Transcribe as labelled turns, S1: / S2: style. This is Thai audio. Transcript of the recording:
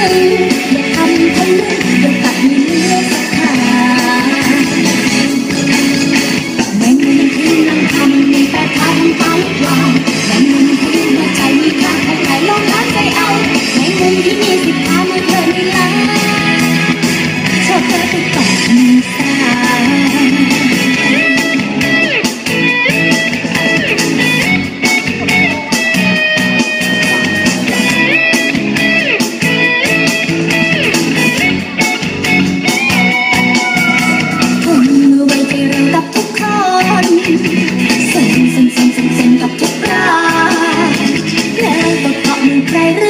S1: Yeah. สนสนสนสนกับทุกรายแล้วก็เพราะมึงใครหรือ